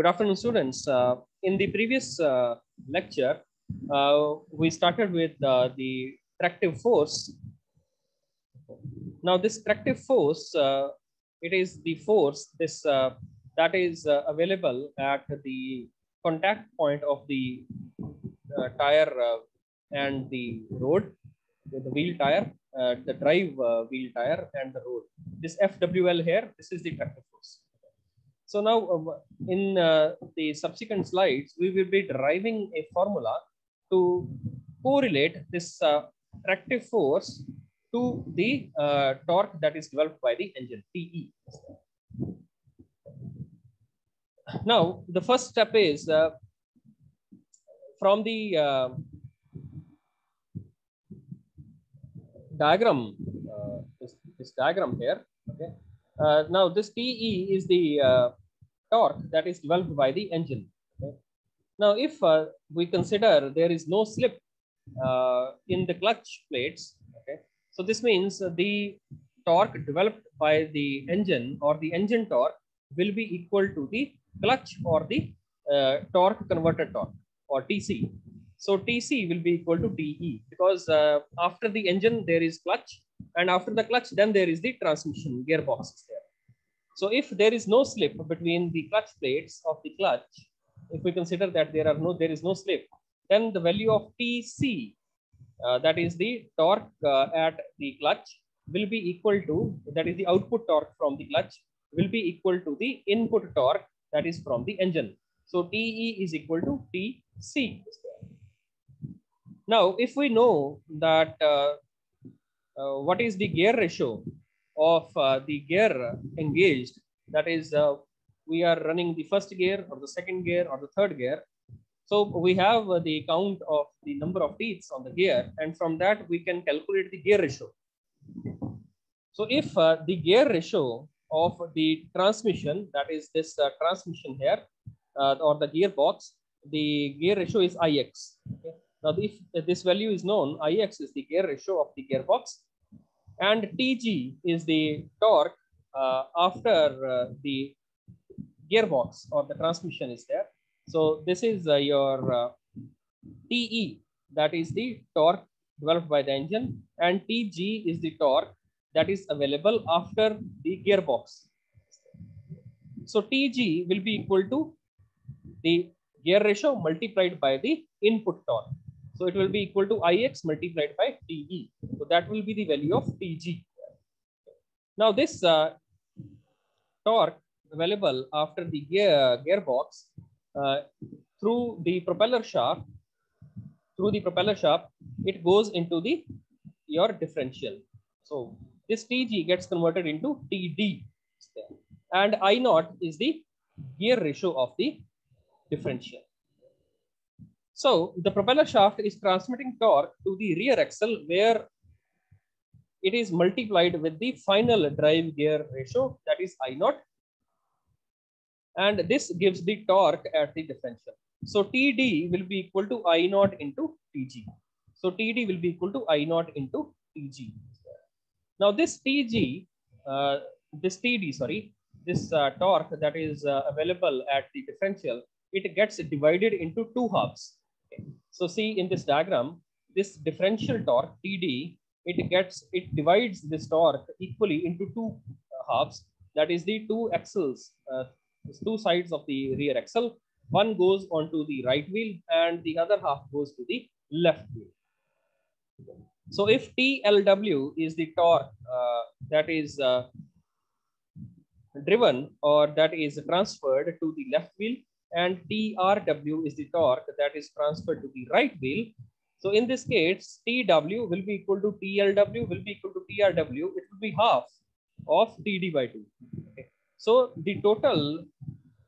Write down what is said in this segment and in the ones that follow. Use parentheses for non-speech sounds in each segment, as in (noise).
Good afternoon, students. Uh, in the previous uh, lecture, uh, we started with uh, the tractive force. Now, this tractive force, uh, it is the force this uh, that is available at the contact point of the tire and the road, the wheel tire, the drive wheel tire and the road. This FWL here, this is the tractive force. So now uh, in uh, the subsequent slides, we will be deriving a formula to correlate this uh, tractive force to the uh, torque that is developed by the engine, TE. Now, the first step is uh, from the uh, diagram, uh, this, this diagram here, okay. Now, this TE is the torque that is developed by the engine. Okay? Now, if uh, we consider there is no slip uh, in the clutch plates, okay, so this means the torque developed by the engine or the engine torque will be equal to the clutch or the uh, torque converted torque or TC. So TC will be equal to TE because uh, after the engine there is clutch and after the clutch then there is the transmission gearbox is there. So if there is no slip between the clutch plates of the clutch, if we consider that there are no there is no slip, then the value of TC, uh, that is the torque uh, at the clutch, will be equal to that is the output torque from the clutch will be equal to the input torque that is from the engine. So TE is equal to TC. Now, if we know that uh, uh, what is the gear ratio of uh, the gear engaged, that is, uh, we are running the first gear or the second gear or the third gear. So we have uh, the count of the number of teeth on the gear, and from that we can calculate the gear ratio. So if uh, the gear ratio of the transmission, that is this uh, transmission here, uh, or the gearbox, the gear ratio is Ix. Okay. Now, if this value is known, Ix is the gear ratio of the gearbox, and TG is the torque uh, after uh, the gearbox or the transmission is there. So this is uh, your uh, TE, that is the torque developed by the engine, and TG is the torque that is available after the gearbox. So TG will be equal to the gear ratio multiplied by the input torque. So it will be equal to Ix multiplied by TE. So that will be the value of TG. Now this uh, torque available after the gear gearbox uh, through the propeller shaft, through the propeller shaft, it goes into the your differential. So this TG gets converted into TD. And I naught is the gear ratio of the differential. So the propeller shaft is transmitting torque to the rear axle where it is multiplied with the final drive gear ratio that is I naught. And this gives the torque at the differential. So TD will be equal to I naught into TG. So TD will be equal to I naught into TG. Now this TG, uh, this TD, sorry, this uh, torque that is uh, available at the differential, it gets divided into two halves. So see in this diagram, this differential torque TD, it gets, it divides this torque equally into two halves. That is the two axles, two sides of the rear axle. One goes onto the right wheel and the other half goes to the left wheel. So if TLW is the torque uh, that is uh, driven or that is transferred to the left wheel and TRW is the torque that is transferred to the right wheel. So in this case, TW will be equal to TLW will be equal to TRW. It will be half of TD by 2. Okay. So the total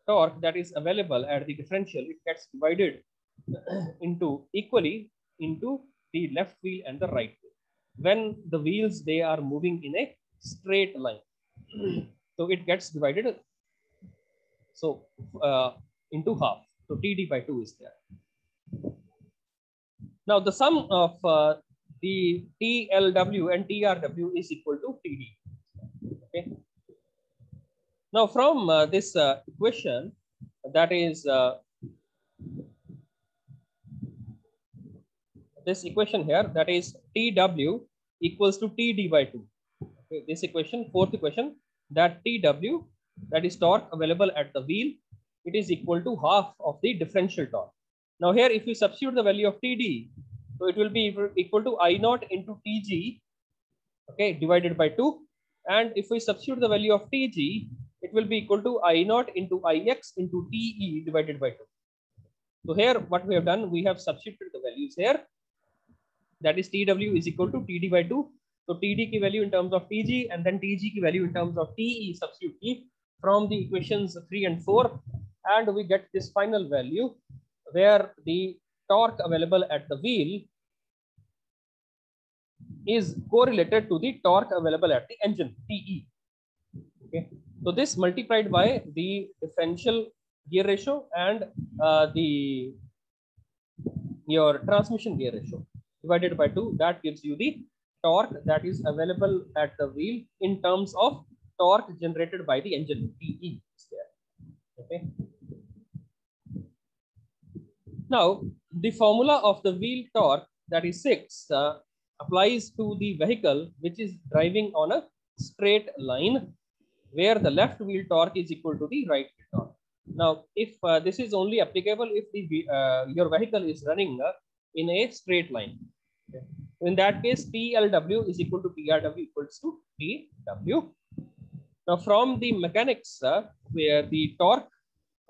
torque that is available at the differential, it gets divided (clears throat) into equally into the left wheel and the right wheel. When the wheels, they are moving in a straight line. (clears throat) so it gets divided so uh, into half. So TD by 2 is there. Now the sum of uh, the TLW and TRW is equal to TD. Okay. Now from uh, this equation, that is uh, this equation here that is TW equals to TD by 2. Okay, this equation, fourth equation that TW that is torque available at the wheel, it is equal to half of the differential torque. Now here if we substitute the value of TD, so it will be equal to I naught into TG, okay, divided by 2. And if we substitute the value of TG, it will be equal to I naught into IX into TE divided by 2. So here what we have done, we have substituted the values here that is TW is equal to TD by 2. So TD value in terms of TG and then TG value in terms of TE substitute key from the equations 3 and 4 and we get this final value where the torque available at the wheel is correlated to the torque available at the engine TE. Okay. So this multiplied by the differential gear ratio and uh, the your transmission gear ratio divided by 2 that gives you the torque that is available at the wheel in terms of torque generated by the engine TE okay now the formula of the wheel torque that is 6 uh, applies to the vehicle which is driving on a straight line where the left wheel torque is equal to the right wheel torque now if uh, this is only applicable if the uh, your vehicle is running uh, in a straight line. Okay. In that case, PLW is equal to PRW equals to TW. Now, from the mechanics, where the torque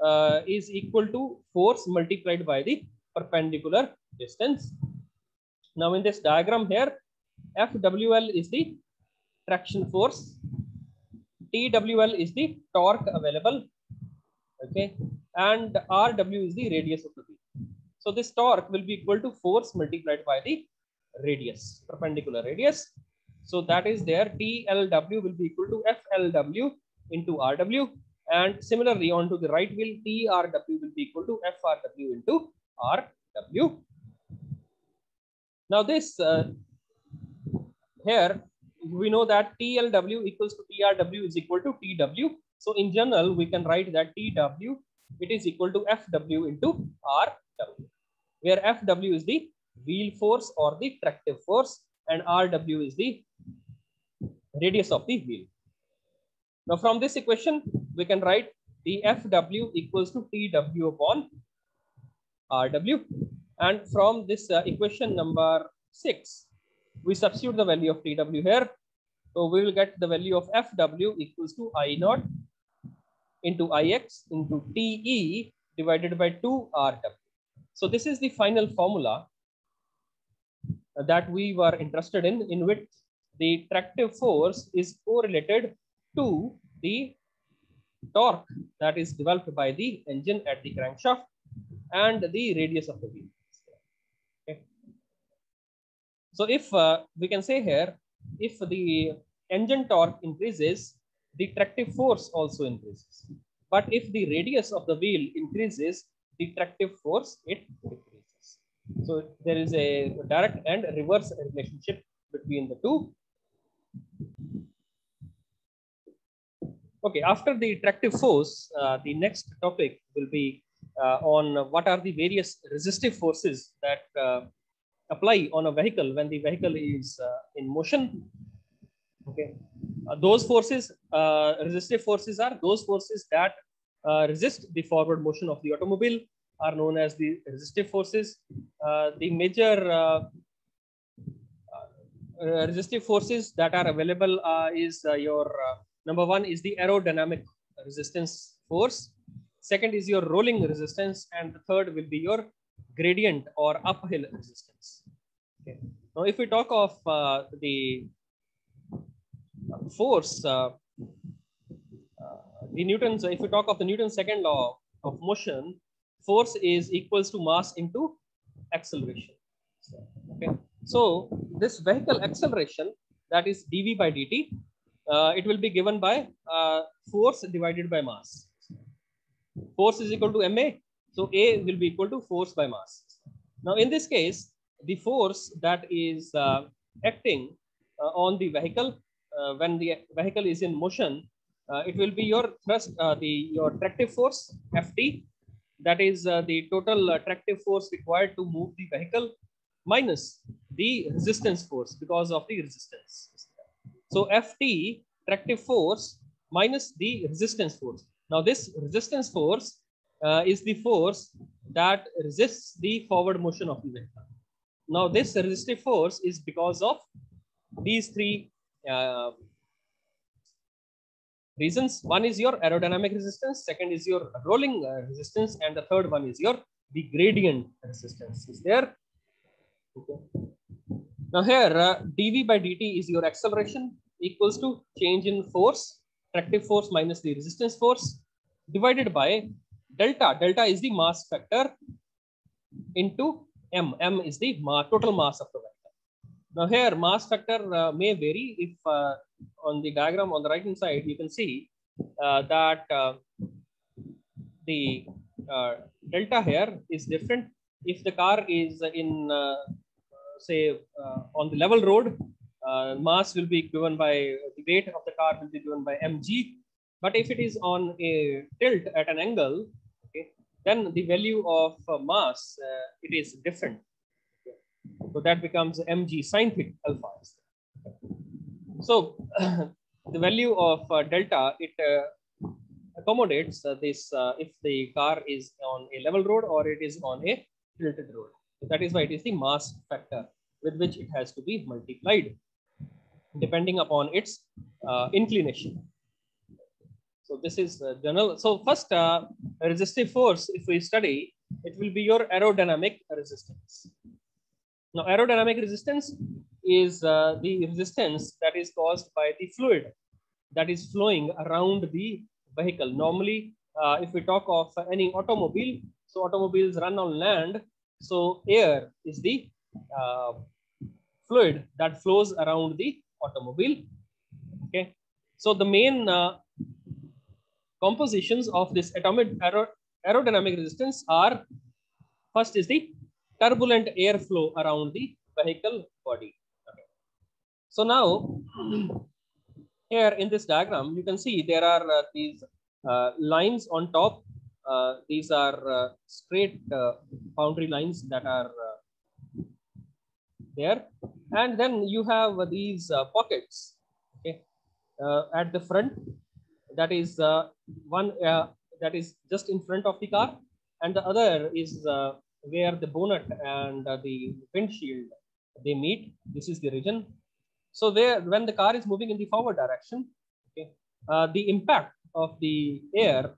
uh, is equal to force multiplied by the perpendicular distance. Now, in this diagram here, FWL is the traction force, TWL is the torque available, okay, and RW is the radius of the wheel. So this torque will be equal to force multiplied by the radius, perpendicular radius. So that is there TLW will be equal to FLW into RW. And similarly onto the right wheel, TRW will be equal to FRW into RW. Now this uh, here, we know that TLW equals to TRW is equal to TW. So in general, we can write that TW, it is equal to FW into RW where Fw is the wheel force or the tractive force and Rw is the radius of the wheel. Now from this equation, we can write the Fw equals to Tw upon Rw. And from this uh, equation number six, we substitute the value of Tw here. So we will get the value of Fw equals to I naught into Ix into Te divided by 2 Rw. So this is the final formula that we were interested in, in which the tractive force is correlated to the torque that is developed by the engine at the crankshaft and the radius of the wheel. So if uh, we can say here, if the engine torque increases, the tractive force also increases. But if the radius of the wheel increases, the tractive force, it decreases. So there is a direct and reverse relationship between the two. Okay, after the attractive force, uh, the next topic will be uh, on what are the various resistive forces that uh, apply on a vehicle when the vehicle is uh, in motion. Okay, uh, those forces, uh, resistive forces are those forces that resist the forward motion of the automobile are known as the resistive forces. Uh, the major uh, uh, resistive forces that are available is your number one is the aerodynamic resistance force. Second is your rolling resistance, and the third will be your gradient or uphill resistance. Okay. Now, if we talk of uh, the force, uh, uh, the Newton's, if we talk of the Newton's second law of motion, force is equals to mass into acceleration. Okay. So this vehicle acceleration that is dv by dt, uh, it will be given by uh, force divided by mass. Force is equal to ma. So A will be equal to force by mass. Now in this case, the force that is uh, acting uh, on the vehicle uh, when the vehicle is in motion, uh, it will be your thrust, the your tractive force Ft that is uh, the total attractive force required to move the vehicle minus the resistance force because of the resistance. So Ft attractive force minus the resistance force. Now this resistance force uh, is the force that resists the forward motion of the vehicle. Now this resistive force is because of these three uh, reasons. One is your aerodynamic resistance, second is your rolling uh, resistance, and the third one is your the gradient resistance. Is there? Okay. Now here uh, dv by dt is your acceleration equals to change in force, attractive force minus the resistance force divided by delta. Delta is the mass factor into m. m is the mass, total mass of the vector. Now here mass factor uh, may vary if uh, on the diagram on the right hand side you can see uh, that uh, the uh, delta here is different if the car is in uh, say on the level road mass will be given by the weight of the car will be given by mg but if it is on a tilt at an angle then the value of mass, it is different. So that becomes mg sine theta alpha. So (clears throat) the value of uh, delta, it accommodates this if the car is on a level road or it is on a tilted road. That is why it is the mass factor with which it has to be multiplied depending upon its uh, inclination. So this is uh, general. So first uh, resistive force, if we study, it will be your aerodynamic resistance. Now aerodynamic resistance is uh, the resistance that is caused by the fluid that is flowing around the vehicle. Normally, uh, if we talk of any automobile, so automobiles run on land. So air is the uh, fluid that flows around the automobile. Okay. So the main uh, compositions of this atomic aer aerodynamic resistance are first is the turbulent airflow around the vehicle body. Okay. So now here in this diagram, you can see there are uh, these uh, lines on top. Uh, these are uh, straight uh, boundary lines that are uh, there. And then you have these pockets okay, at the front that is one that is just in front of the car and the other is where the bonnet and uh, the windshield they meet. This is the region. So where when the car is moving in the forward direction okay uh, the impact of the air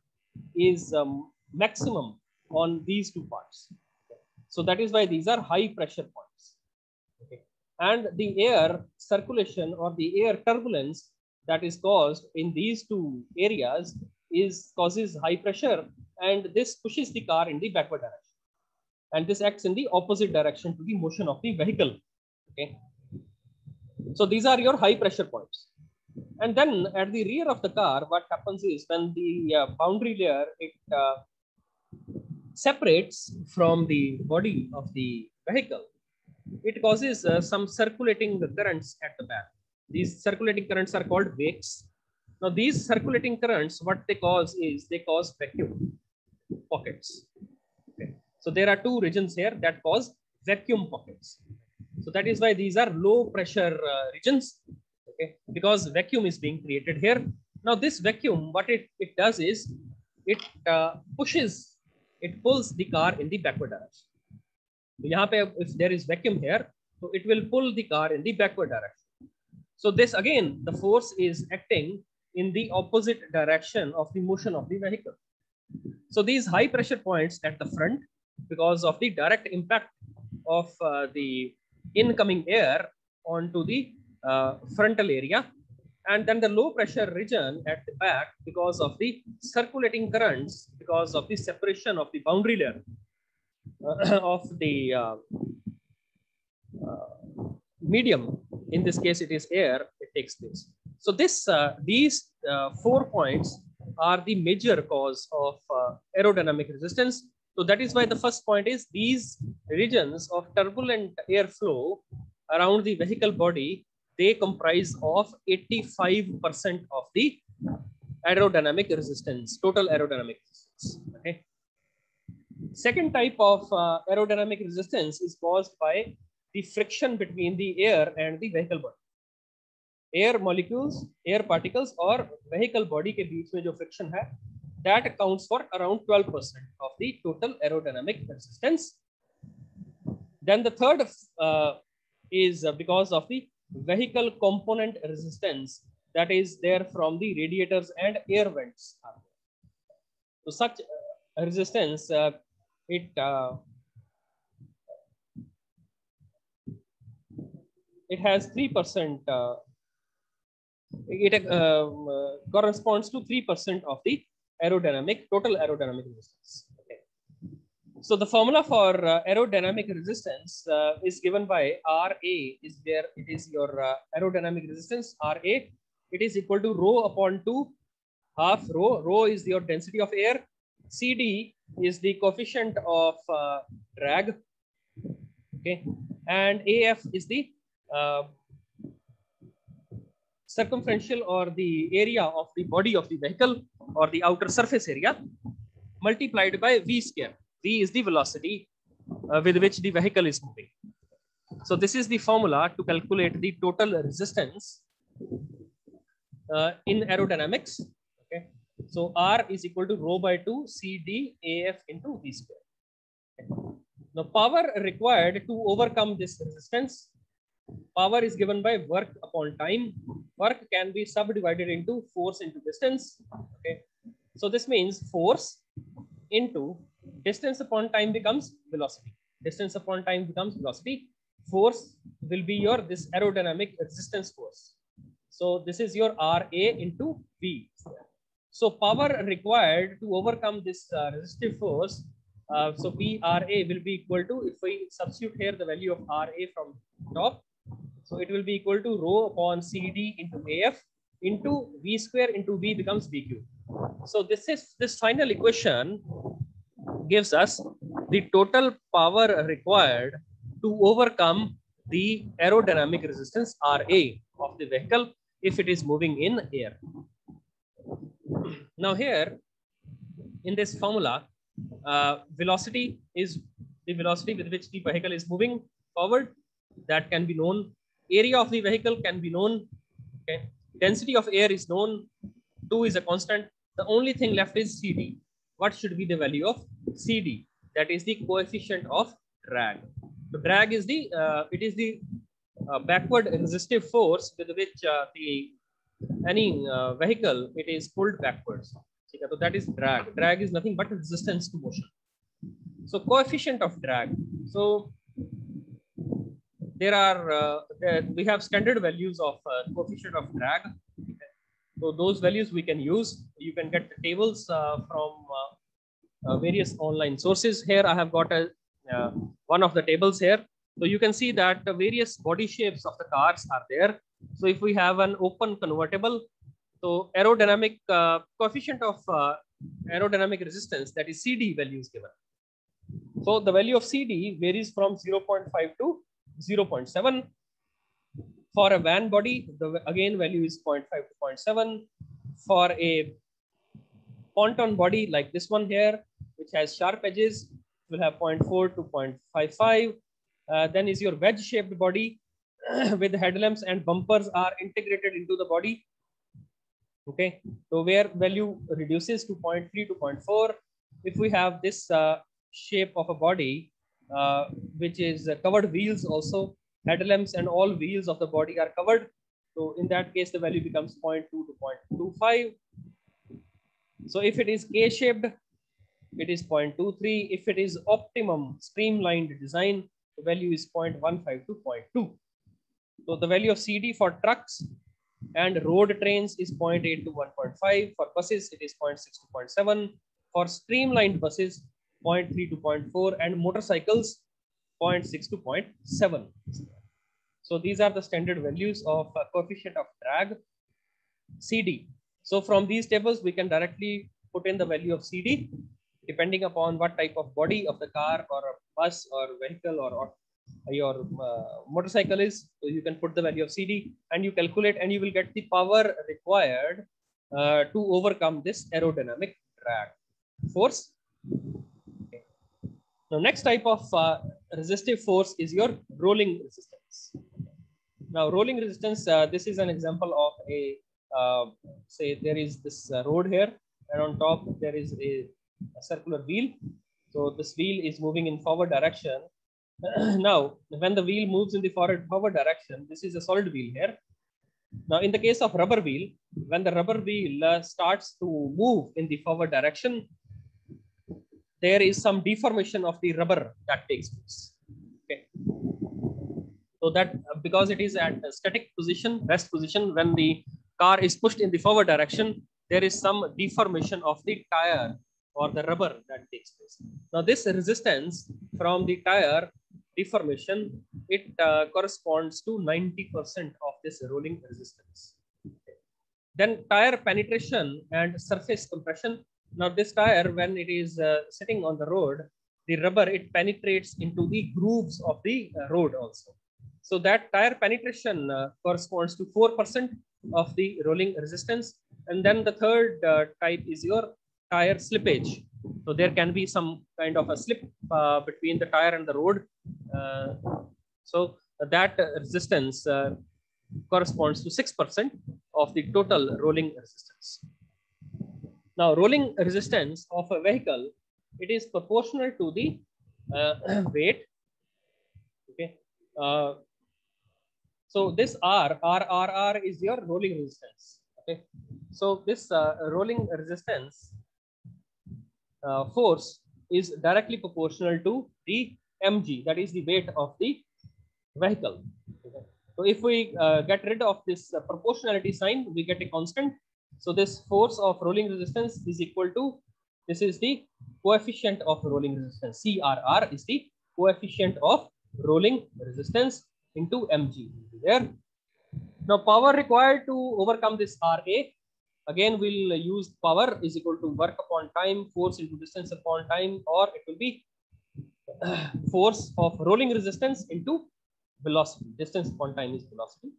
is um, maximum on these two parts. Okay. so that is why these are high pressure points. Okay. And the air circulation or the air turbulence that is caused in these two areas is causes high pressure and this pushes the car in the backward direction and this acts in the opposite direction to the motion of the vehicle okay so these are your high pressure points and then at the rear of the car what happens is when the uh, boundary layer it uh, separates from the body of the vehicle it causes uh, some circulating currents at the back these circulating currents are called wakes. Now these circulating currents, what they cause is they cause vacuum pockets. So there are two regions here that cause vacuum pockets. So that is why these are low pressure uh, regions. Okay, because vacuum is being created here. Now this vacuum, what it, it does is it uh, pushes, it pulls the car in the backward direction. So if there is vacuum here, so it will pull the car in the backward direction. So this again, the force is acting in the opposite direction of the motion of the vehicle. So these high pressure points at the front, because of the direct impact of uh, the incoming air onto the uh, frontal area, and then the low pressure region at the back because of the circulating currents, because of the separation of the boundary layer uh, (clears throat) of the uh, uh, medium. In this case it is air. It takes place. So this uh, these four points are the major cause of aerodynamic resistance so that is why the first point is these regions of turbulent airflow around the vehicle body they comprise of 85% of the aerodynamic resistance total aerodynamic resistance okay Second type of uh, aerodynamic resistance is caused by the friction between the air and the vehicle body. Air molecules, air particles or vehicle body के बीच में जो friction है, that accounts for around 12% of the total aerodynamic resistance. Then the third uh, is because of the vehicle component resistance that is there from the radiators and air vents. So such resistance, uh, it uh, it has three percent. Uh, it um, corresponds to three percent of the aerodynamic total aerodynamic resistance. Okay. So the formula for uh, aerodynamic resistance uh, is given by Ra is where it is your uh, aerodynamic resistance Ra. It is equal to rho upon 2 half rho. Rho is your density of air. CD is the coefficient of uh, drag. Okay. And AF is the uh, circumferential or the area of the body of the vehicle or the outer surface area multiplied by V square. V is the velocity uh, with which the vehicle is moving. So this is the formula to calculate the total resistance uh, in aerodynamics. Okay. So R is equal to rho by 2 CD AF into V square. Okay. Now power required to overcome this resistance. Power is given by work upon time. Work can be subdivided into force into distance. Okay. So this means force into distance upon time becomes velocity. Distance upon time becomes velocity. Force will be your this aerodynamic resistance force. So this is your RA into V. So power required to overcome this uh, resistive force. Uh, so PRA will be equal to, if we substitute here the value of RA from top, so it will be equal to rho upon CD into AF into V square into V becomes VQ. So this is this final equation gives us the total power required to overcome the aerodynamic resistance RA of the vehicle if it is moving in air. Now here in this formula, uh, velocity is the velocity with which the vehicle is moving forward. That can be known. Area of the vehicle can be known. Okay. Density of air is known. 2 is a constant. The only thing left is CD. What should be the value of CD? That is the coefficient of drag. So drag is the, uh, it is the uh, backward resistive force with which uh, the any uh, vehicle it is pulled backwards. So that is drag. Drag is nothing but resistance to motion. So coefficient of drag. So there are uh, there, we have standard values of uh, coefficient of drag. So those values we can use. You can get the tables uh, from uh, uh, various online sources. Here I have got a uh, one of the tables here. So you can see that the various body shapes of the cars are there. So if we have an open convertible, so aerodynamic coefficient of aerodynamic resistance that is CD value is given. So the value of CD varies from 0.5 to 0.7. For a van body, the again value is 0.5 to 0.7. For a ponton body like this one here, which has sharp edges, will have 0.4 to 0.55. Uh, then is your wedge shaped body (clears throat) with headlamps and bumpers are integrated into the body. Okay, so where value reduces to 0.3 to 0.4. If we have this uh, shape of a body, uh, which is uh, covered wheels also, headlamps and all wheels of the body are covered. So in that case, the value becomes 0.2 to 0.25. So if it is K-shaped, it is 0.23. If it is optimum streamlined design, the value is 0.15 to 0.2. So the value of CD for trucks and road trains is 0.8 to 1.5. For buses, it is 0.6 to 0.7. For streamlined buses, 0.3 to 0.4 and motorcycles 0.6 to 0.7. So these are the standard values of uh, coefficient of drag CD. So from these tables, we can directly put in the value of CD depending upon what type of body of the car or bus or vehicle or, or your uh, motorcycle is. So you can put the value of CD and you calculate and you will get the power required uh, to overcome this aerodynamic drag force. Now, next type of uh, resistive force is your rolling resistance. Now, rolling resistance, uh, this is an example of a, uh, say there is this uh, road here and on top there is a, a circular wheel. So this wheel is moving in forward direction. (clears throat) now, when the wheel moves in the forward, forward direction, this is a solid wheel here. Now, in the case of rubber wheel, when the rubber wheel uh, starts to move in the forward direction, there is some deformation of the rubber that takes place. Okay. So that uh, because it is at static position, rest position, when the car is pushed in the forward direction, there is some deformation of the tire or the rubber that takes place. Now, this resistance from the tire deformation, it uh, corresponds to 90% of this rolling resistance. Then tire penetration and surface compression. Now this tire, when it is uh, sitting on the road, the rubber, it penetrates into the grooves of the uh, road also. So that tire penetration uh, corresponds to 4% of the rolling resistance. And then the third uh, type is your tire slippage. So there can be some kind of a slip uh, between the tire and the road. Uh, so that resistance corresponds to 6% of the total rolling resistance. Now, rolling resistance of a vehicle, it is proportional to the uh, (clears throat) weight. Okay. Uh, so this R, R, R, R is your rolling resistance. Okay. So this uh, rolling resistance uh, force is directly proportional to the mg, that is the weight of the vehicle. Okay. So if we uh, get rid of this proportionality sign, we get a constant. So this force of rolling resistance is equal to, this is the coefficient of rolling resistance. CRR is the coefficient of rolling resistance into mg. There. Now power required to overcome this RA. Again, we'll use power is equal to work upon time, force into distance upon time, or it will be (clears throat) force of rolling resistance into velocity. Distance upon time is velocity.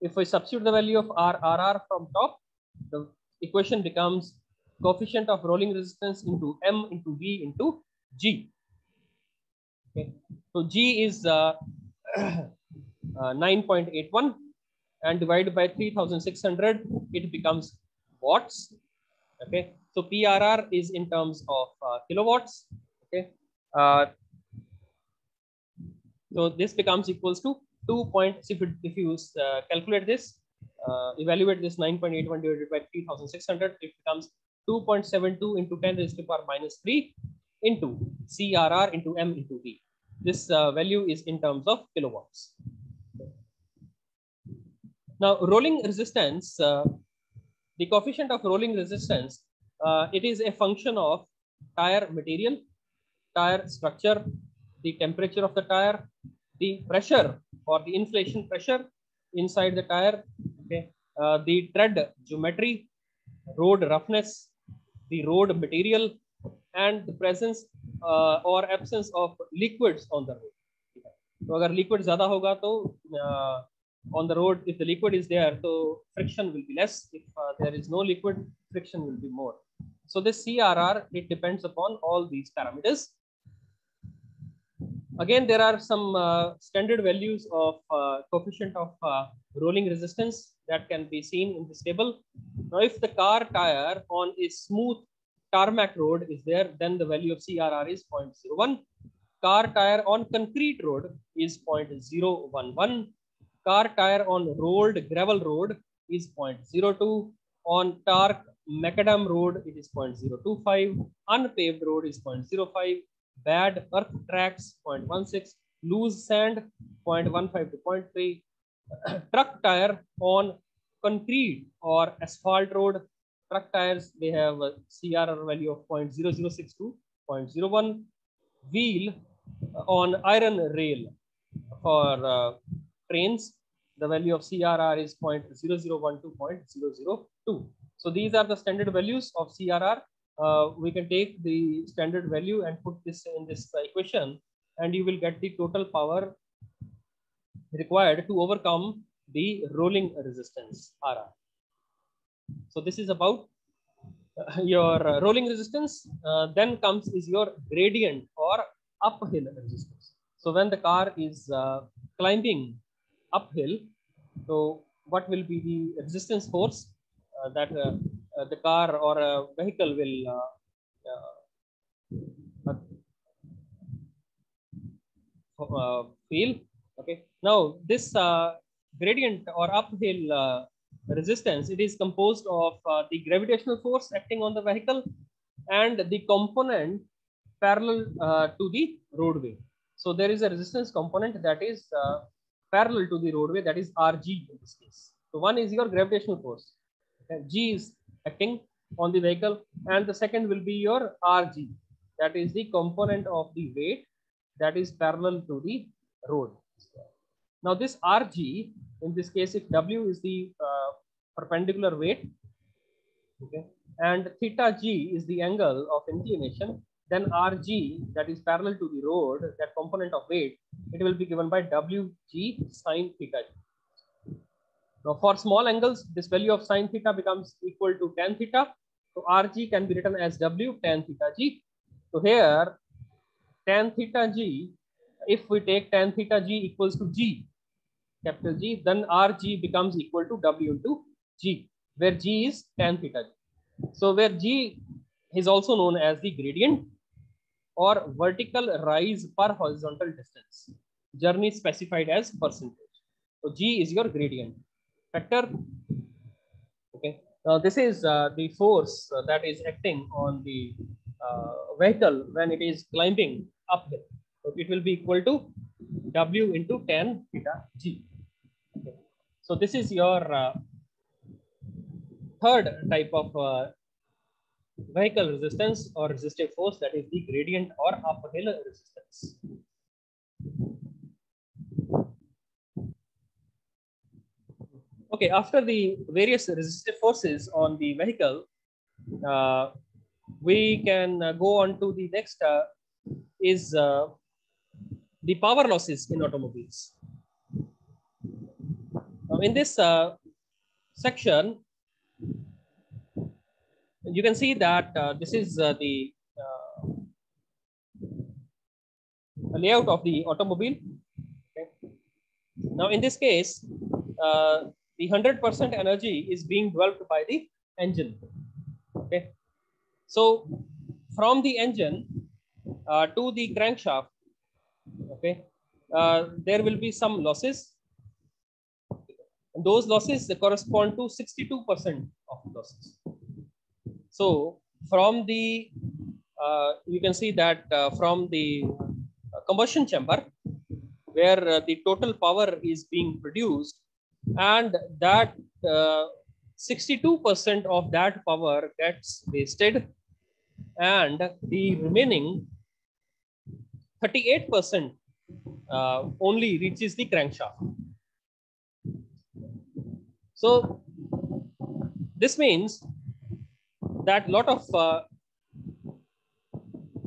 If we substitute the value of RRR from top, the equation becomes coefficient of rolling resistance into M into V into G. Okay. So G is uh, (clears throat) uh, 9.81 and divided by 3600, it becomes watts. Okay. So PRR is in terms of uh, kilowatts. Okay. Uh, so this becomes equals to 2 points. If, it, if you uh, calculate this, uh, evaluate this 9.81 divided by 3600, it becomes 2.72 into 10 raised to the power minus 3 into CRR into M into V. This uh, value is in terms of kilowatts. Now, rolling resistance, uh, the coefficient of rolling resistance, uh, it is a function of tire material, tire structure, the temperature of the tire, the pressure or the inflation pressure inside the tire, okay, uh, the tread geometry, road roughness, the road material, and the presence uh, or absence of liquids on the road. So, अगर liquid ज़्यादा होगा तो uh, on the road, if the liquid is there, so friction will be less. If uh, there is no liquid, friction will be more. So this CRR, it depends upon all these parameters. Again, there are some uh, standard values of uh, coefficient of uh, rolling resistance that can be seen in this table. Now, if the car tire on a smooth tarmac road is there, then the value of CRR is 0.01. Car tire on concrete road is 0.011. Car tire on rolled gravel road is 0.02. On tar macadam road, it is 0.025. Unpaved road is 0.05 bad earth tracks 0.16, loose sand 0.15 to 0.3, (clears throat) truck tire on concrete or asphalt road. Truck tires, they have a CRR value of 0.006 to 0.01. Wheel on iron rail for uh, trains, the value of CRR is 0.0012 to 0.002. So these are the standard values of CRR uh, we can take the standard value and put this in this equation and you will get the total power required to overcome the rolling resistance RR. So this is about uh, your rolling resistance. Uh, then comes is your gradient or uphill resistance. So when the car is uh, climbing uphill, so what will be the resistance force uh, that uh, uh, the car or a vehicle will uh, uh, feel? Okay. Now this gradient or uphill resistance, it is composed of the gravitational force acting on the vehicle and the component parallel uh, to the roadway. So there is a resistance component that is uh, parallel to the roadway that is Rg in this case. So one is your gravitational force. G is acting on the vehicle and the second will be your Rg that is the component of the weight that is parallel to the road. Now this Rg in this case if W is the uh, perpendicular weight okay and theta g is the angle of inclination, then Rg that is parallel to the road, that component of weight, it will be given by Wg sine theta g. Now for small angles, this value of sine theta becomes equal to tan theta. So Rg can be written as W tan theta g. So here tan theta g, if we take tan theta g equals to g, capital G, then Rg becomes equal to W into g, where g is tan theta g. So where G is also known as the gradient or vertical rise per horizontal distance. Journey specified as percentage. So G is your gradient factor. Okay. Now this is uh, the force uh, that is acting on the uh, vehicle when it is climbing uphill. So it will be equal to W into tan theta G. Okay. So this is your third type of vehicle resistance or resistive force that is the gradient or uphill resistance. Okay, after the various resistive forces on the vehicle, uh, we can uh, go on to the next uh, is uh, the power losses in automobiles. Now, in this uh, section, you can see that uh, this is the layout of the automobile. Okay. Now, in this case, the 100% energy is being developed by the engine. Okay. So, from the engine uh, to the crankshaft, okay, uh, there will be some losses. Those losses correspond to 62% of losses. So from the, uh, you can see that uh, from the combustion chamber, where uh, the total power is being produced and that 62% uh, of that power gets wasted and the remaining 38% uh, only reaches the crankshaft. So this means that lot of uh,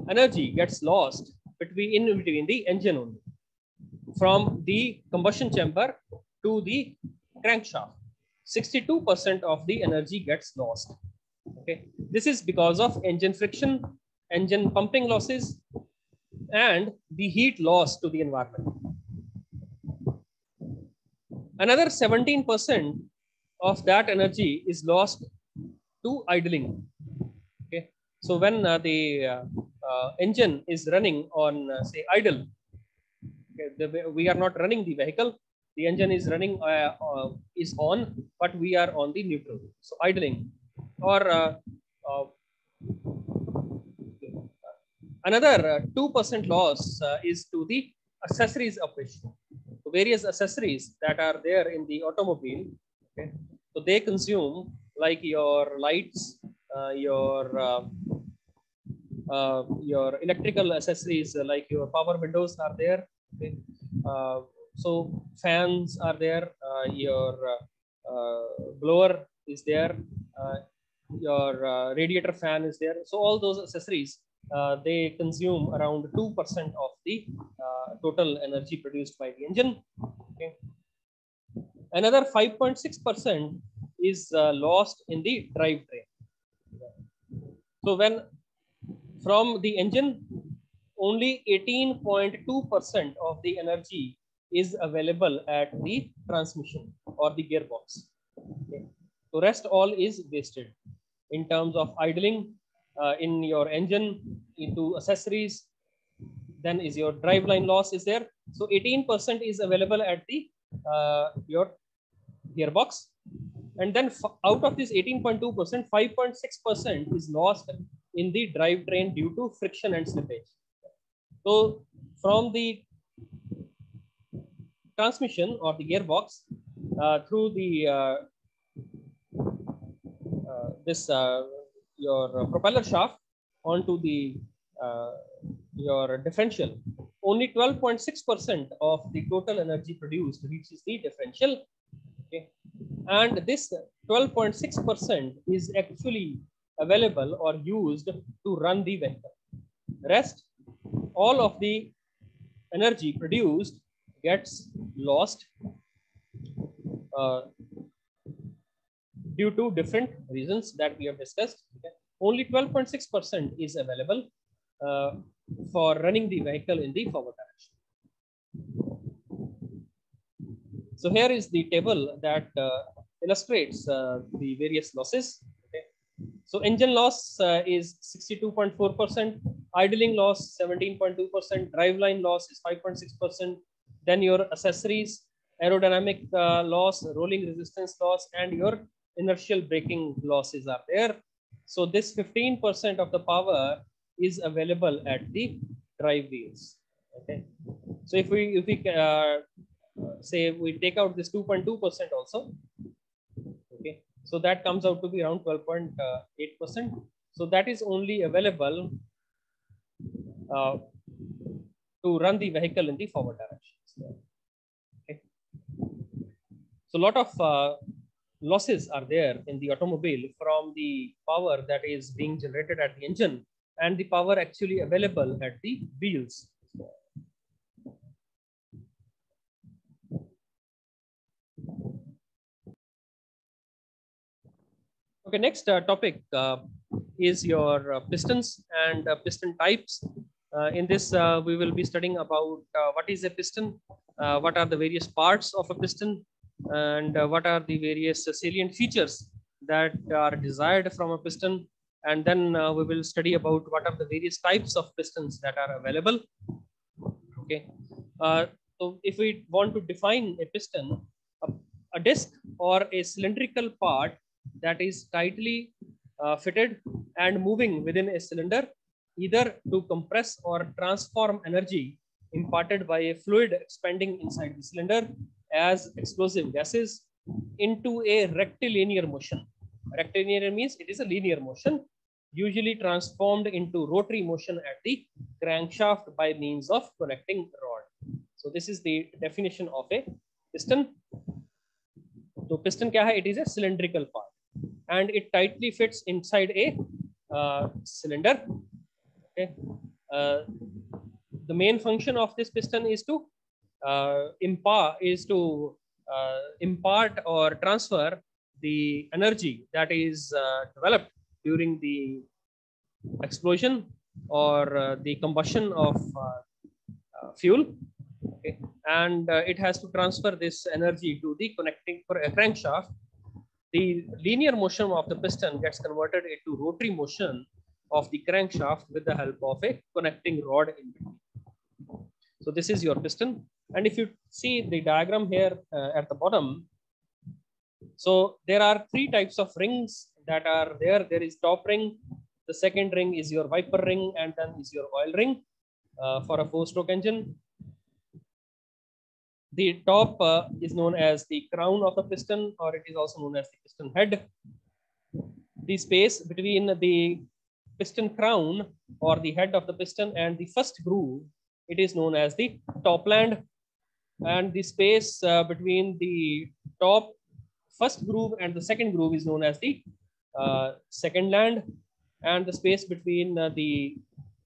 energy gets lost between in between the engine only from the combustion chamber to the crankshaft 62% of the energy gets lost okay this is because of engine friction engine pumping losses and the heat loss to the environment another 17% of that energy is lost to idling. Okay, so when uh, the uh, uh, engine is running on say idle, okay, the, we are not running the vehicle. The engine is running uh, uh, is on, but we are on the neutral. So idling or uh, another 2% loss is to the accessories operation. So various accessories that are there in the automobile, okay, so they consume like your lights, uh, your uh, uh, your electrical accessories like your power windows are there. Okay. So fans are there. your blower is there. your radiator fan is there. So all those accessories uh, they consume around 2% of the uh, total energy produced by the engine. Okay. Another 5.6% is uh, lost in the drivetrain. So when from the engine, only 18.2% of the energy is available at the transmission or the gearbox. Okay. So rest all is wasted in terms of idling uh, in your engine into accessories. Then is your driveline loss is there. So 18% is available at the uh, your gearbox. And then out of this 18.2%, 5.6% is lost in the drivetrain due to friction and slippage. So from the transmission or the gearbox uh, through the uh, uh, this your propeller shaft onto the your differential, only 12.6% of the total energy produced reaches the differential. Okay. And this 12.6% is actually available or used to run the vehicle. Rest, all of the energy produced gets lost uh, due to different reasons that we have discussed. Okay. Only 12.6% is available uh, for running the vehicle in the forward direction. So here is the table that uh, illustrates uh, the various losses. Okay. So engine loss uh, is 62.4%, idling loss 17.2%, driveline loss is 5.6%, then your accessories, aerodynamic uh, loss, rolling resistance loss, and your inertial braking losses are there. So this 15% of the power is available at the drive wheels. Okay. So if we if we uh, say we take out this 2.2% also, okay. So that comes out to be around 12.8%. So that is only available uh, to run the vehicle in the forward direction. Okay. So a lot of uh, losses are there in the automobile from the power that is being generated at the engine and the power actually available at the wheels. Okay, next uh, topic uh, is your uh, pistons and uh, piston types. Uh, in this, uh, we will be studying about what is a piston, what are the various parts of a piston, and what are the various salient features that are desired from a piston and then uh, we will study about what are the various types of pistons that are available. Okay. Uh, so if we want to define a piston, a, a disc or a cylindrical part that is tightly uh, fitted and moving within a cylinder, either to compress or transform energy imparted by a fluid expanding inside the cylinder as explosive gases into a rectilinear motion rectilinear means it is a linear motion, usually transformed into rotary motion at the crankshaft by means of connecting rod. So this is the definition of a piston. So piston kya hai? It is a cylindrical part and it tightly fits inside a uh, cylinder. Okay. Uh, the main function of this piston is to impart is to uh, impart or transfer the energy that is uh, developed during the explosion or uh, the combustion of uh, uh, fuel. Okay. and uh, it has to transfer this energy to the connecting for a crankshaft. The linear motion of the piston gets converted into rotary motion of the crankshaft with the help of a connecting rod in between. So this is your piston and if you see the diagram here uh, at the bottom so there are three types of rings that are there. There is top ring. The second ring is your wiper ring and then is your oil ring uh, for a four stroke engine. The top uh, is known as the crown of the piston or it is also known as the piston head. The space between the piston crown or the head of the piston and the first groove, it is known as the top land and the space uh, between the top first groove and the second groove is known as the uh, second land. And the space between uh, the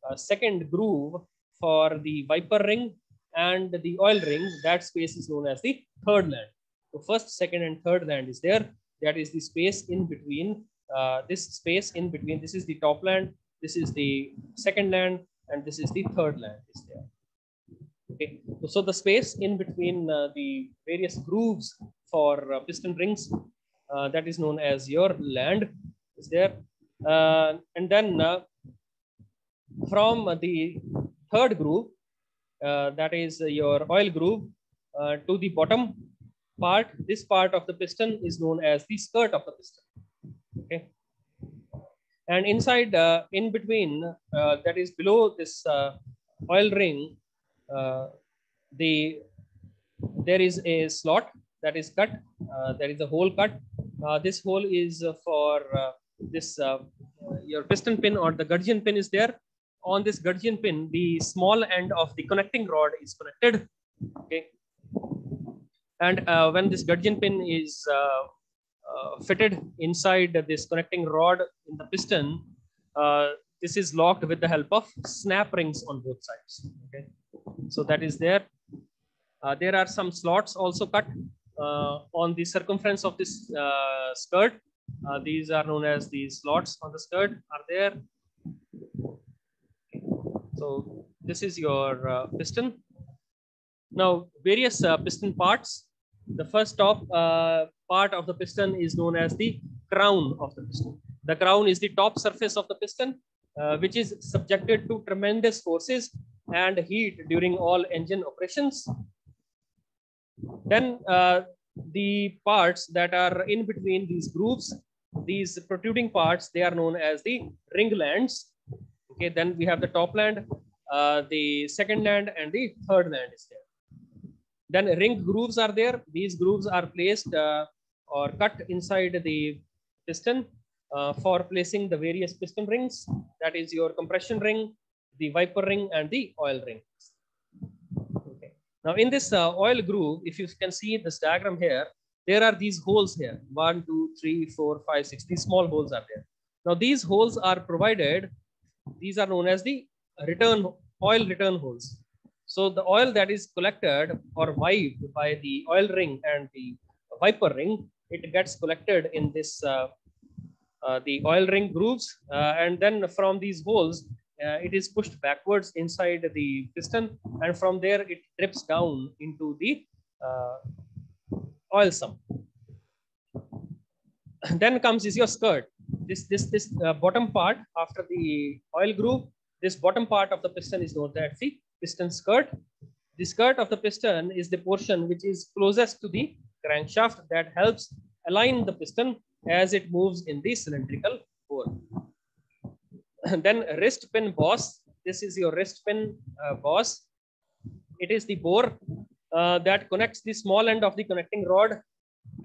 uh, second groove for the wiper ring and the oil ring that space is known as the third land. So first second and third land is there. That is the space in between uh, this space in between. This is the top land this is the second land and this is the third land is there. Okay, so the space in between uh, the various grooves for uh, piston rings uh, that is known as your land is there, uh, and then uh, from the third groove uh, that is your oil groove to the bottom part, this part of the piston is known as the skirt of the piston. Okay, and inside, in between, that is below this oil ring, the there is a slot that is cut. Uh, there is a hole cut. Uh, this hole is for this your piston pin or the gudgeon pin is there. On this gudgeon pin, the small end of the connecting rod is connected. Okay, and when this gudgeon pin is uh, fitted inside this connecting rod in the piston, uh, this is locked with the help of snap rings on both sides. Okay, so that is there. Uh, there are some slots also cut on the circumference of this skirt. these are known as the slots on the skirt are there. So this is your piston. Now, various uh, piston parts. The first top uh, part of the piston is known as the crown of the piston. The crown is the top surface of the piston, uh, which is subjected to tremendous forces and heat during all engine operations. Then uh, the parts that are in between these grooves, these protruding parts, they are known as the ring lands. Okay, then we have the top land, uh, the second land, and the third land is there. Then ring grooves are there. These grooves are placed uh, or cut inside the piston uh, for placing the various piston rings. That is your compression ring, the wiper ring, and the oil ring. Okay. Now in this uh, oil groove, if you can see this diagram here, there are these holes here. One, two, three, four, five, six. These small holes are there. Now these holes are provided. These are known as the return oil return holes. So the oil that is collected or wiped by the oil ring and the wiper ring it gets collected in this uh, uh, the oil ring grooves uh, and then from these holes it is pushed backwards inside the piston and from there it drips down into the oil sump. (laughs) Then comes is your skirt. This this this uh, bottom part after the oil groove this bottom part of the piston is known as the piston skirt. The skirt of the piston is the portion which is closest to the crankshaft that helps align the piston as it moves in the cylindrical bore. (laughs) then wrist pin boss. This is your wrist pin uh, boss. It is the bore uh, that connects the small end of the connecting rod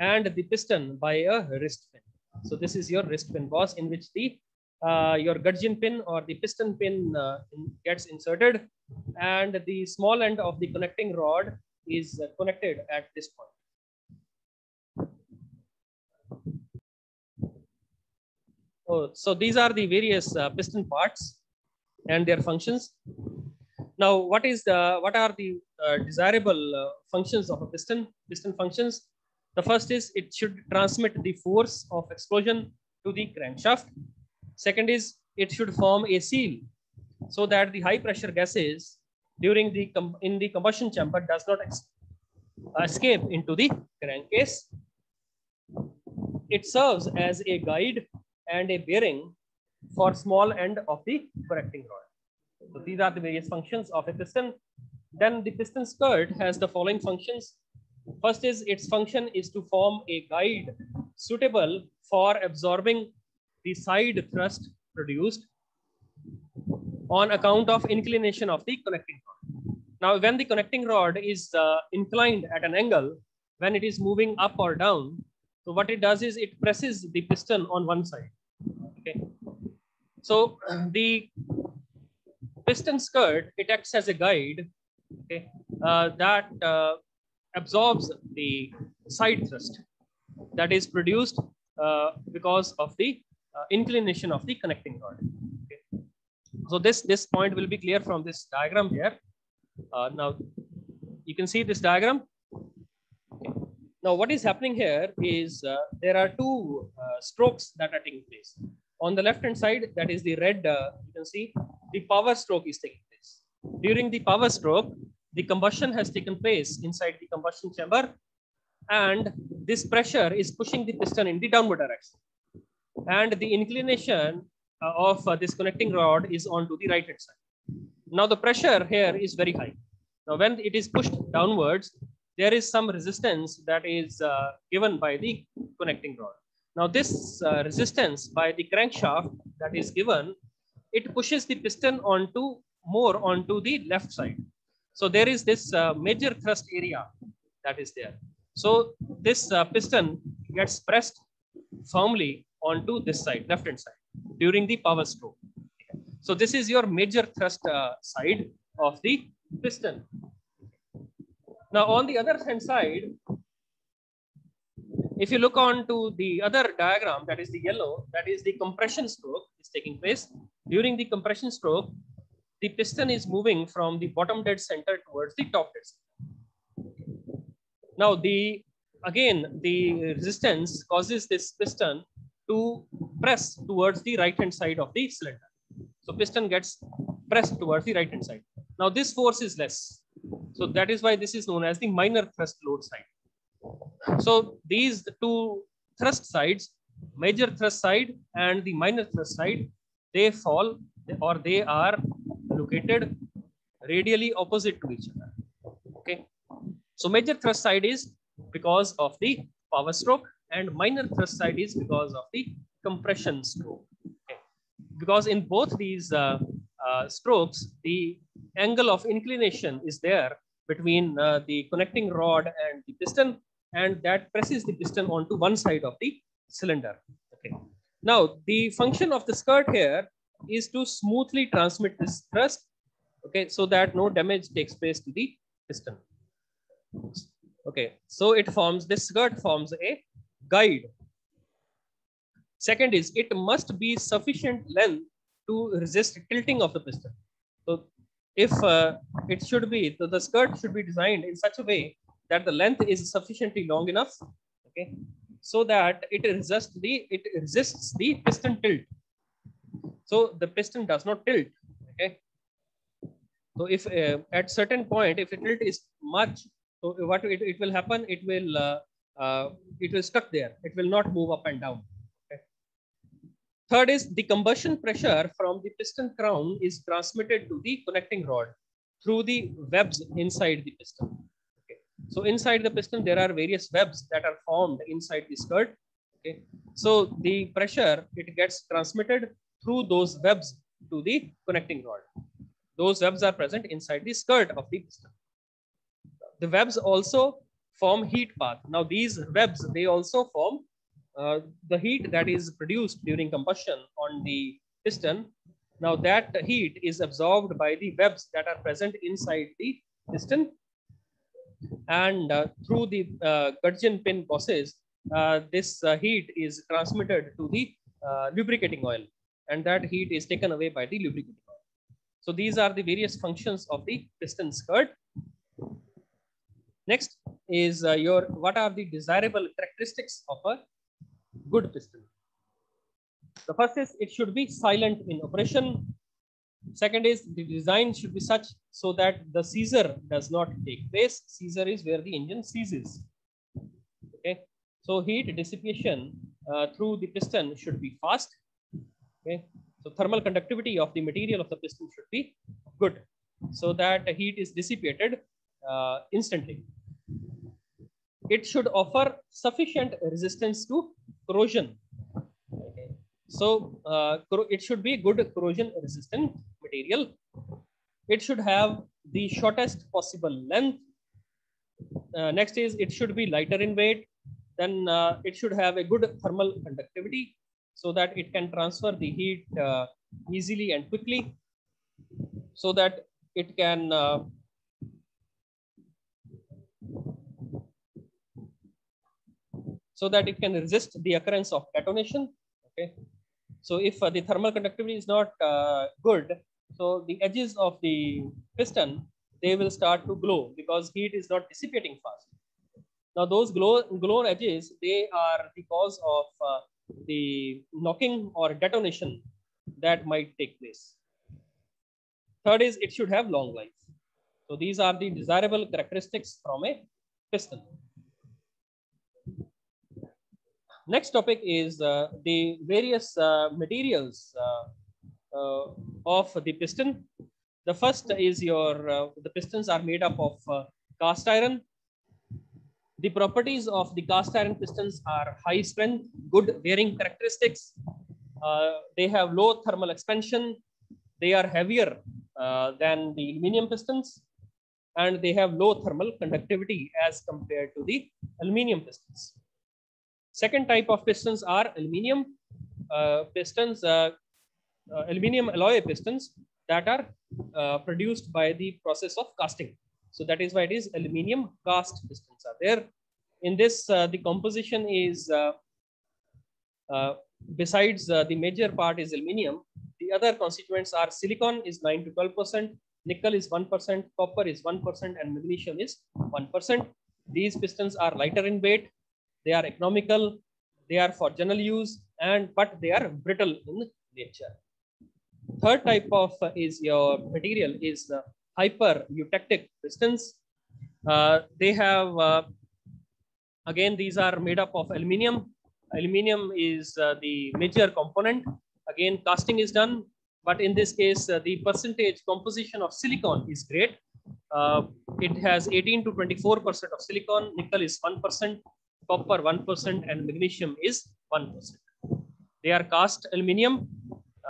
and the piston by a wrist pin. So this is your wrist pin boss in which the uh, your gudgeon pin or the piston pin uh, gets inserted and the small end of the connecting rod is connected at this point. Oh, so these are the various uh, piston parts and their functions. Now, what is the what are the uh, desirable uh, functions of a piston? Piston functions. The first is it should transmit the force of explosion to the crankshaft. Second is it should form a seal so that the high pressure gases during the in the combustion chamber does not escape into the crankcase. It serves as a guide and a bearing for small end of the connecting rod. So these are the various functions of a piston. Then the piston skirt has the following functions. First is its function is to form a guide suitable for absorbing the side thrust produced on account of inclination of the connecting rod. Now, when the connecting rod is uh, inclined at an angle, when it is moving up or down, so what it does is it presses the piston on one side. Okay. So the piston skirt, it acts as a guide okay, uh, that uh, absorbs the side thrust that is produced uh, because of the uh, inclination of the connecting rod. Okay. So this, this point will be clear from this diagram here. Uh, now, you can see this diagram. Now, what is happening here is uh, there are two strokes that are taking place on the left hand side that is the red uh, you can see the power stroke is taking place. During the power stroke, the combustion has taken place inside the combustion chamber and this pressure is pushing the piston in the downward direction. And the inclination uh, of uh, this connecting rod is onto the right hand side. Now the pressure here is very high. Now when it is pushed downwards, there is some resistance that is uh, given by the connecting rod. Now this uh, resistance by the crankshaft that is given, it pushes the piston onto more onto the left side. So there is this uh, major thrust area that is there. So this uh, piston gets pressed firmly onto this side, left hand side during the power stroke. So this is your major thrust uh, side of the piston. Now on the other hand side, if you look on to the other diagram, that is the yellow, that is the compression stroke is taking place. During the compression stroke, the piston is moving from the bottom dead center towards the top dead center. Now the again the resistance causes this piston to press towards the right hand side of the cylinder. So piston gets pressed towards the right hand side. Now this force is less. So that is why this is known as the minor thrust load side. So these two thrust sides, major thrust side and the minor thrust side, they fall or they are located radially opposite to each other. Okay. So major thrust side is because of the power stroke and minor thrust side is because of the compression stroke. Okay. Because in both these uh, uh, strokes, the angle of inclination is there between uh, the connecting rod and the piston, and that presses the piston onto one side of the cylinder. Okay. Now, the function of the skirt here is to smoothly transmit this thrust, okay, so that no damage takes place to the piston. Okay, so it forms, this skirt forms a guide. Second is it must be sufficient length to resist tilting of the piston. So if uh, it should be, so the skirt should be designed in such a way that the length is sufficiently long enough, okay, so that it resists the it resists the piston tilt. So the piston does not tilt. Okay. So if uh, at certain point, if the tilt is much, so what it, it will happen, it will uh, uh, it will stuck there. It will not move up and down. Third is the combustion pressure from the piston crown is transmitted to the connecting rod through the webs inside the piston. Okay. So inside the piston, there are various webs that are formed inside the skirt. Okay. So the pressure, it gets transmitted through those webs to the connecting rod. Those webs are present inside the skirt of the piston. The webs also form heat path. Now these webs, they also form uh, the heat that is produced during combustion on the piston. Now that heat is absorbed by the webs that are present inside the piston. And uh, through the uh, gudgeon pin process, uh, this uh, heat is transmitted to the lubricating oil and that heat is taken away by the lubricating oil. So these are the various functions of the piston skirt. Next is your what are the desirable characteristics of a good piston. The first is it should be silent in operation. Second is the design should be such so that the seizure does not take place. Seizure is where the engine seizes. Okay, so heat dissipation uh, through the piston should be fast. Okay, so thermal conductivity of the material of the piston should be good so that heat is dissipated uh, instantly it should offer sufficient resistance to corrosion. So uh, it should be good corrosion resistant material. It should have the shortest possible length. Uh, next is it should be lighter in weight. Then uh, it should have a good thermal conductivity so that it can transfer the heat uh, easily and quickly so that it can so that it can resist the occurrence of detonation. Okay. So if uh, the thermal conductivity is not uh, good, so the edges of the piston, they will start to glow because heat is not dissipating fast. Now those glow, glow edges, they are the cause of uh, the knocking or detonation that might take place. Third is it should have long life. So these are the desirable characteristics from a piston. Next topic is uh, the various uh, materials uh, uh, of the piston. The first is your, uh, the pistons are made up of cast iron. The properties of the cast iron pistons are high strength, good wearing characteristics. they have low thermal expansion. They are heavier than the aluminum pistons and they have low thermal conductivity as compared to the aluminum pistons. Second type of pistons are aluminum uh, pistons, uh, uh, aluminum alloy pistons that are uh, produced by the process of casting. So that is why it is aluminum cast pistons are there. In this, uh, the composition is, uh, besides the major part is aluminum, the other constituents are silicon is 9 to 12%, nickel is 1%, copper is 1%, and magnesium is 1%. These pistons are lighter in weight they are economical, they are for general use, and but they are brittle in nature. Third type of uh, is your material is the hyper eutectic pistons. Uh, they have uh, again these are made up of aluminium. Aluminium is uh, the major component. Again, casting is done, but in this case, uh, the percentage composition of silicon is great. Uh, it has 18 to 24 percent of silicon. Nickel is one percent copper 1% and magnesium is 1%. They are cast aluminium.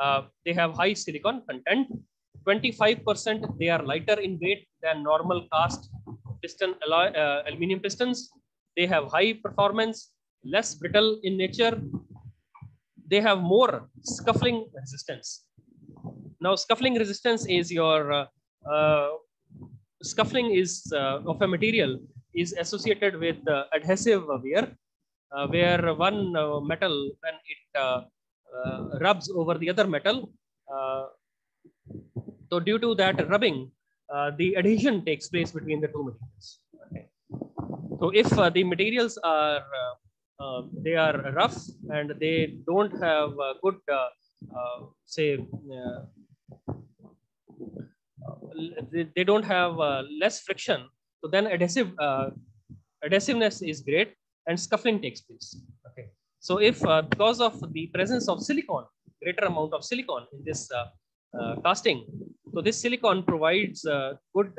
Uh, they have high silicon content. 25% they are lighter in weight than normal cast piston alloy, uh, aluminium pistons. They have high performance, less brittle in nature. They have more scuffling resistance. Now, scuffling resistance is your uh, uh scuffling is uh, of a material is associated with uh, adhesive wear, uh, where one uh, metal, when it rubs over the other metal, so due to that rubbing, the adhesion takes place between the two materials. Okay. So if the materials are uh, they are rough and they don't have uh, good, uh, say, they, don't have less friction so then adhesive uh, adhesiveness is great and scuffling takes place. Okay. So if uh, because of the presence of silicon, greater amount of silicon in this uh, uh casting, so this silicon provides uh, good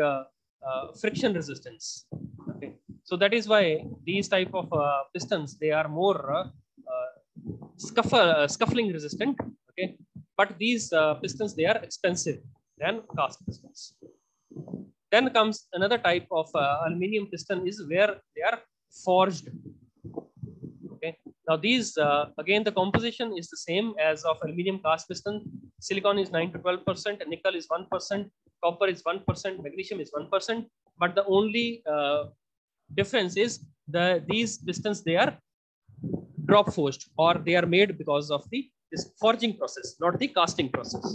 friction resistance. Okay. So that is why these type of pistons they are more scuffle, scuffling resistant. Okay. But these pistons they are expensive than cast pistons. Then comes another type of uh, aluminium piston is where they are forged. Okay. Now these, uh, again, the composition is the same as of aluminium cast piston. Silicon is 9 to 12%, nickel is 1%, copper is 1%, magnesium is 1%. But the only uh, difference is the these pistons, they are drop forged or they are made because of the this forging process, not the casting process.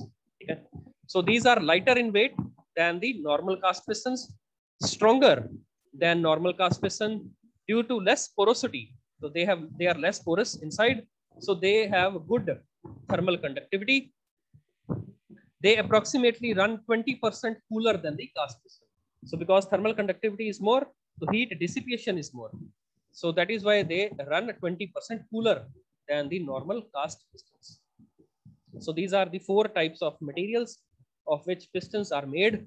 Okay. So these are lighter in weight than the normal cast pistons, stronger than normal cast piston due to less porosity. So they have they are less porous inside. So they have good thermal conductivity. They approximately run 20% cooler than the cast piston. So because thermal conductivity is more, so heat dissipation is more. So that is why they run 20% cooler than the normal cast pistons. So these are the four types of materials of which pistons are made.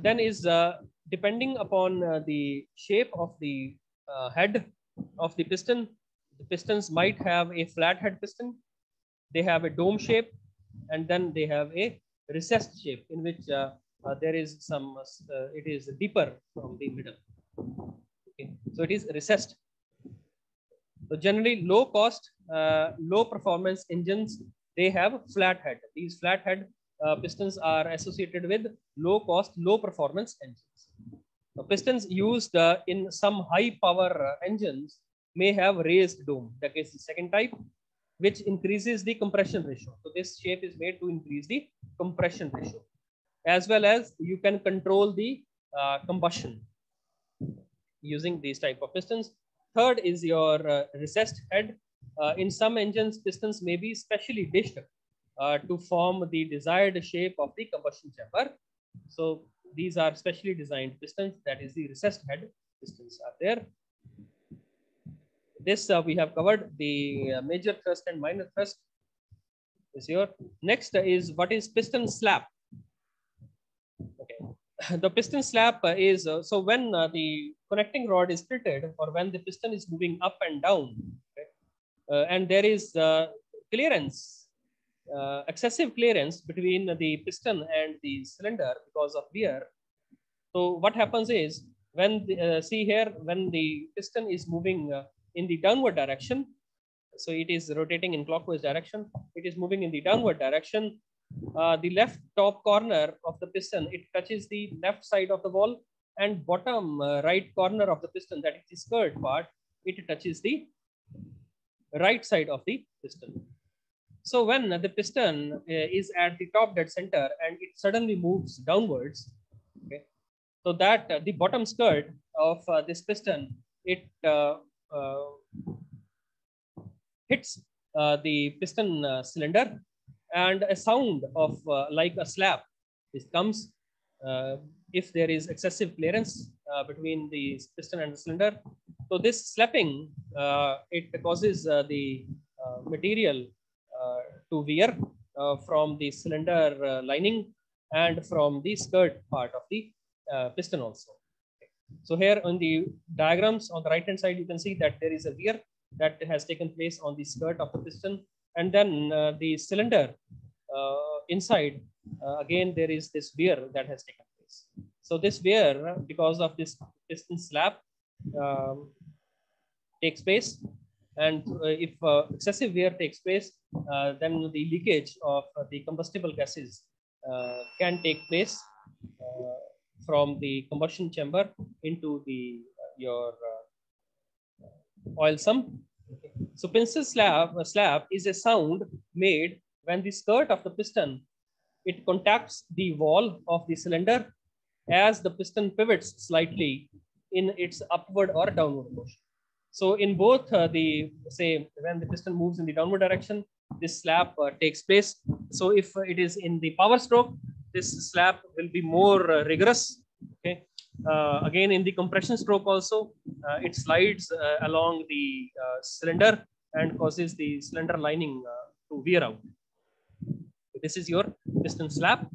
Then is uh, depending upon uh, the shape of the uh, head of the piston, the pistons might have a flat head piston. They have a dome shape and then they have a recessed shape in which uh, uh, there is some, uh, it is deeper from the middle. Okay. So it is recessed. So generally low cost, low performance engines they have flat head. These flat head uh, pistons are associated with low cost, low performance engines. Now, pistons used uh, in some high power uh, engines may have raised dome. That is the second type, which increases the compression ratio. So this shape is made to increase the compression ratio, as well as you can control the uh, combustion using these type of pistons. Third is your uh, recessed head in some engines, pistons may be specially dished uh, to form the desired shape of the combustion chamber. So these are specially designed pistons, that is the recessed head pistons are there. This uh, we have covered the uh, major thrust and minor thrust is here. Next is what is piston slap. Okay, (laughs) the piston slap is uh, so when uh, the connecting rod is tilted or when the piston is moving up and down, uh, and there is uh, clearance, uh, excessive clearance between the piston and the cylinder because of wear. So what happens is when the, uh, see here when the piston is moving in the downward direction, so it is rotating in clockwise direction. It is moving in the downward direction. Uh, the left top corner of the piston, it touches the left side of the wall and bottom uh, right corner of the piston, that is the skirt part, it touches the right side of the piston. So when the piston uh, is at the top dead center and it suddenly moves downwards, okay, so that uh, the bottom skirt of uh, this piston, it uh, hits uh, the piston uh, cylinder and a sound of uh, like a slap this comes if there is excessive clearance between the piston and the cylinder. So this slapping, it causes the material to wear from the cylinder lining and from the skirt part of the piston also. So here on the diagrams on the right hand side, you can see that there is a wear that has taken place on the skirt of the piston. And then uh, the cylinder uh, inside, uh, again, there is this wear that has taken place. So this wear, because of this piston slap, um, takes place. And uh, if uh, excessive wear takes place, uh, then the leakage of the combustible gases can take place from the combustion chamber into the uh, your oil sump. So piston slap, slap is a sound made when the skirt of the piston, it contacts the wall of the cylinder as the piston pivots slightly in its upward or downward motion. So in both uh, the, say, when the piston moves in the downward direction, this slap uh, takes place. So if it is in the power stroke, this slap will be more uh, rigorous. Okay. Uh, again, in the compression stroke also, uh, it slides along the cylinder and causes the cylinder lining to wear out. This is your piston slap.